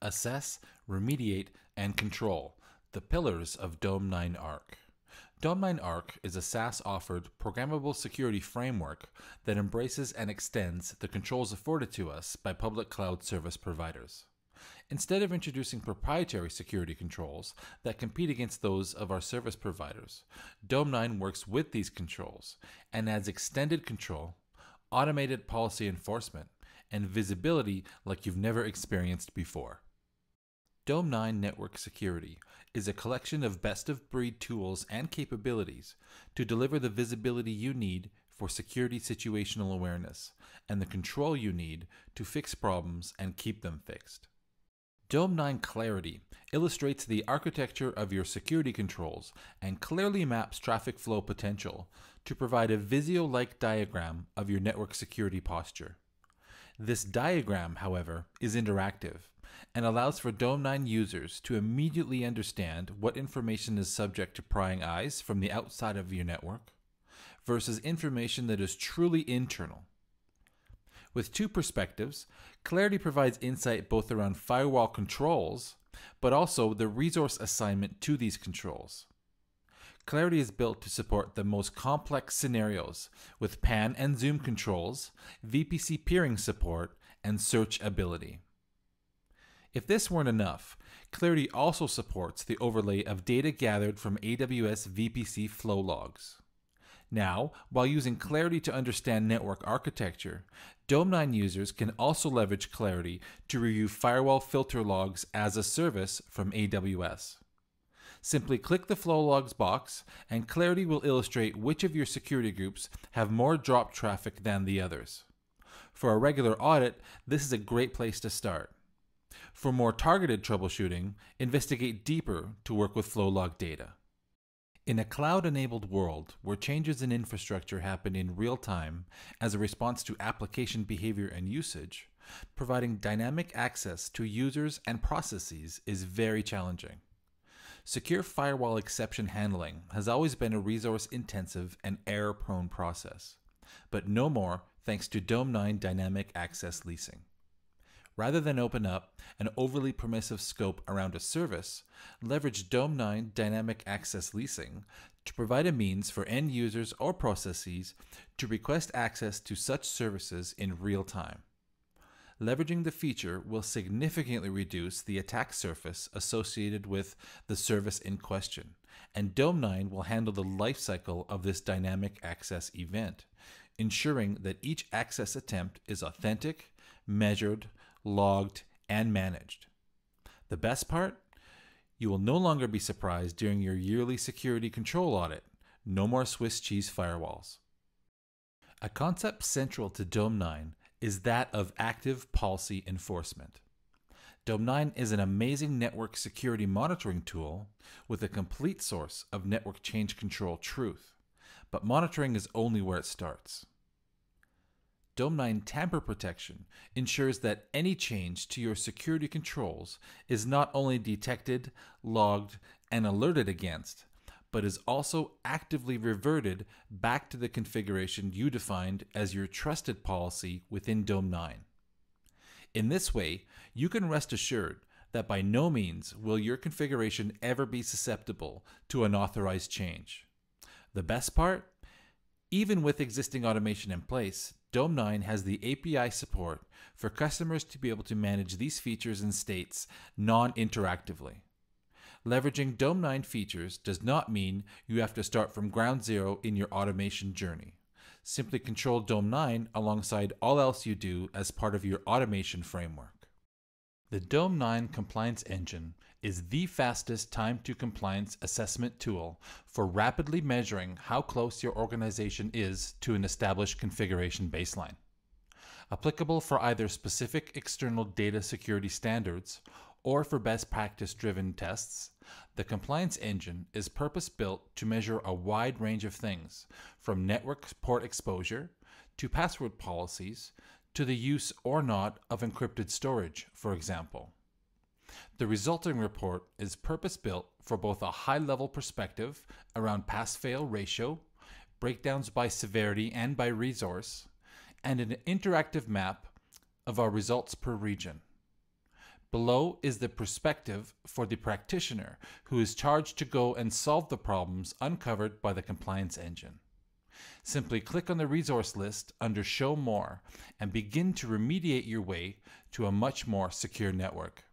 assess, remediate, and control, the pillars of Dome 9 Arc. Dome 9 Arc is a SaaS offered programmable security framework that embraces and extends the controls afforded to us by public cloud service providers. Instead of introducing proprietary security controls that compete against those of our service providers, Dome 9 works with these controls and adds extended control, automated policy enforcement, and visibility like you've never experienced before. Dome 9 Network Security is a collection of best of breed tools and capabilities to deliver the visibility you need for security situational awareness and the control you need to fix problems and keep them fixed. Dome 9 Clarity illustrates the architecture of your security controls and clearly maps traffic flow potential to provide a Visio like diagram of your network security posture. This diagram, however, is interactive and allows for Dome 9 users to immediately understand what information is subject to prying eyes from the outside of your network versus information that is truly internal with two perspectives, Clarity provides insight both around firewall controls, but also the resource assignment to these controls. Clarity is built to support the most complex scenarios with pan and zoom controls, VPC peering support, and search ability. If this weren't enough, Clarity also supports the overlay of data gathered from AWS VPC flow logs. Now, while using Clarity to understand network architecture, Dome9 users can also leverage Clarity to review firewall filter logs as a service from AWS. Simply click the flow logs box, and Clarity will illustrate which of your security groups have more drop traffic than the others. For a regular audit, this is a great place to start. For more targeted troubleshooting, investigate deeper to work with flow log data. In a cloud enabled world where changes in infrastructure happen in real time as a response to application behavior and usage, providing dynamic access to users and processes is very challenging. Secure firewall exception handling has always been a resource intensive and error prone process, but no more thanks to Dome 9 dynamic access leasing. Rather than open up an overly permissive scope around a service, leverage Dome 9 dynamic access leasing to provide a means for end users or processes to request access to such services in real time. Leveraging the feature will significantly reduce the attack surface associated with the service in question, and Dome 9 will handle the lifecycle of this dynamic access event, ensuring that each access attempt is authentic, measured, logged, and managed. The best part? You will no longer be surprised during your yearly security control audit. No more Swiss cheese firewalls. A concept central to Dome 9 is that of active policy enforcement. Dome 9 is an amazing network security monitoring tool with a complete source of network change control truth, but monitoring is only where it starts. Dome 9 tamper protection ensures that any change to your security controls is not only detected, logged, and alerted against, but is also actively reverted back to the configuration you defined as your trusted policy within Dome 9. In this way, you can rest assured that by no means will your configuration ever be susceptible to unauthorized change. The best part? Even with existing automation in place, Dome 9 has the API support for customers to be able to manage these features and states non interactively. Leveraging Dome 9 features does not mean you have to start from ground zero in your automation journey. Simply control Dome 9 alongside all else you do as part of your automation framework. The Dome 9 Compliance Engine is the fastest time to compliance assessment tool for rapidly measuring how close your organization is to an established configuration baseline. Applicable for either specific external data security standards or for best practice driven tests, the Compliance Engine is purpose built to measure a wide range of things, from network port exposure to password policies to the use or not of encrypted storage, for example. The resulting report is purpose built for both a high level perspective around pass fail ratio, breakdowns by severity and by resource, and an interactive map of our results per region. Below is the perspective for the practitioner who is charged to go and solve the problems uncovered by the compliance engine. Simply click on the resource list under Show More and begin to remediate your way to a much more secure network.